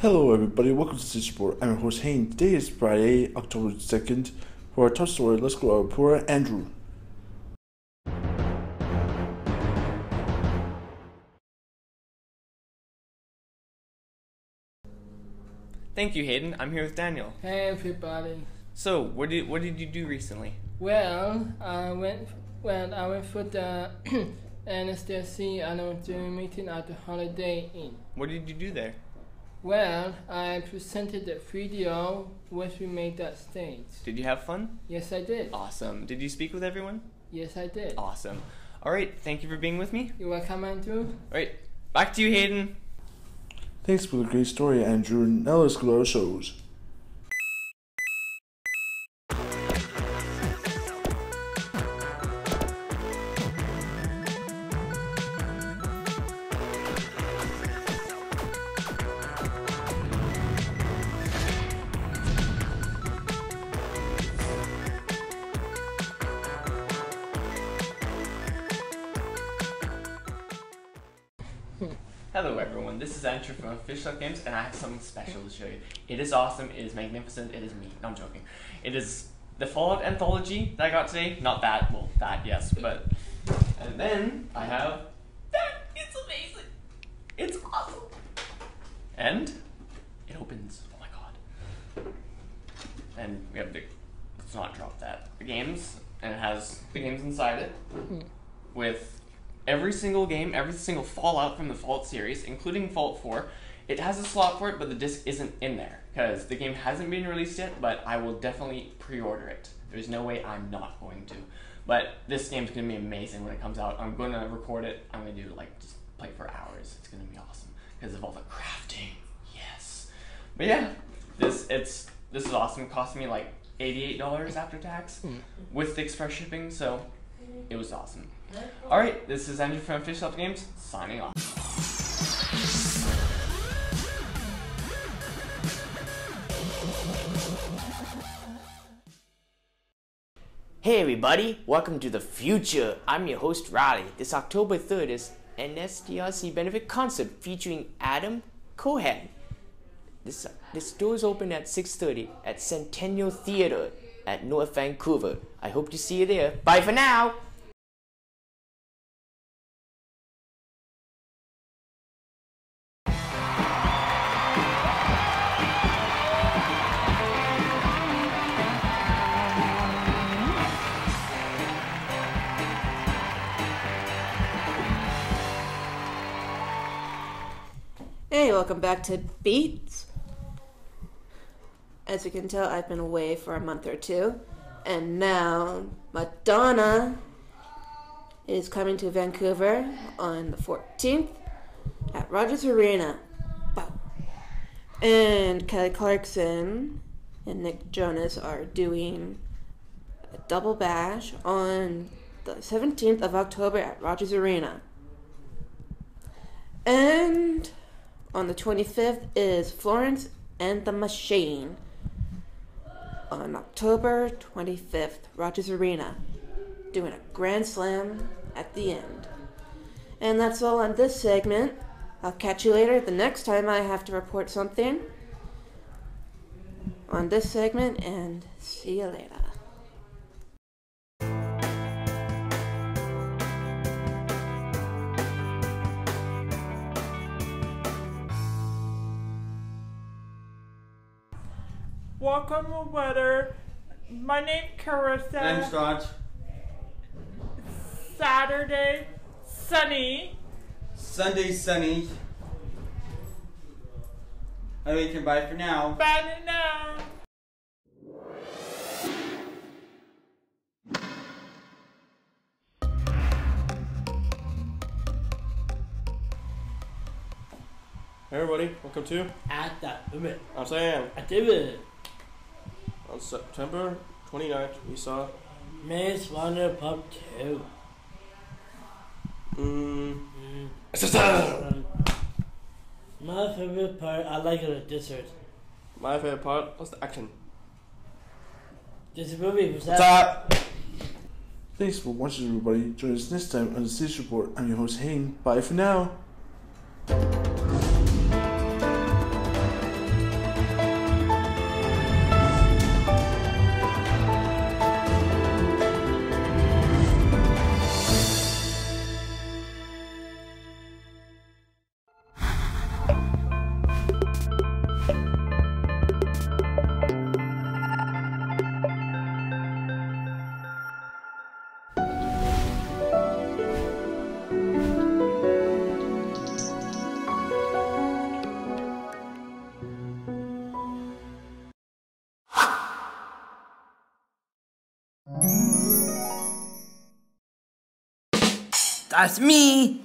Hello, everybody. Welcome to STAGE Report. I'm your host, Hayne. Today is Friday, October 2nd. For our top story, let's go to our reporter, Andrew. Thank you, Hayden. I'm here with Daniel. Hey everybody. So, what did what did you do recently? Well, I went well I went for the NSDRC anniversary meeting at the Holiday Inn. What did you do there? Well, I presented the video which we made that stage. Did you have fun? Yes, I did. Awesome. Did you speak with everyone? Yes, I did. Awesome. All right. Thank you for being with me. You're welcome, Andrew. All right. Back to you, Hayden. Thanks for the great story, Andrew. Now let's go to our shows. Hello, everyone. This is Andrew from Fish Up Games, and I have something special to show you. It is awesome. It is magnificent. It is me. No, I'm joking. It is the Fallout anthology that I got today. Not that. Well, that yes, but and then I have that. It's amazing. It's awesome. And it opens. Oh my god. And we have the. Let's not drop that. The games, and it has the games inside it mm-hmm. with every single game, every single Fallout from the Fallout series, including Fallout 4. It has a slot for it, but the disc isn't in there because the game hasn't been released yet. But I will definitely pre-order it. There's no way I'm not going to. But this game's gonna be amazing when it comes out. I'm gonna record it. I'm gonna do like just play for hours. It's gonna be awesome because of all the crafting. Yes. But yeah, this it's this is awesome. It cost me like eighty-eight dollars after tax hmm. with the express shipping. So it was awesome. All right, this is Andrew from Fish Up Games signing off. Hey everybody, welcome to the future. I'm your host Riley. This October 3rd is NSDRC benefit concert featuring Adam Cohen. This this doors open at 6:30 at Centennial Theater at North Vancouver. I hope to see you there. Bye for now. Hey, welcome back to Beats. As you can tell, I've been away for a month or two, and now Madonna is coming to Vancouver on the 14th at Rogers Arena. And Kelly Clarkson and Nick Jonas are doing a double bash on the 17th of October at Rogers Arena. And on the 25th is Florence and the Machine. On October 25th, Rogers Arena, doing a grand slam at the end. And that's all on this segment. I'll catch you later the next time I have to report something on this segment, and see you later. Welcome weather. My name Carissa. I'm Scotch. Saturday, sunny. Sunday sunny. I we can bye for now. Bad now. Hey everybody, welcome to At that limit. I'm Sam. I did it. On September 29th, we saw Maze Runner Pub 2. mm, Um, My favorite part, I like it at dessert. my favorite part was the action. This movie was What's that. up? Thanks for watching, everybody. Join us next time on the STAGE Report. I'm your host, Hayne. Bye for now. That's me.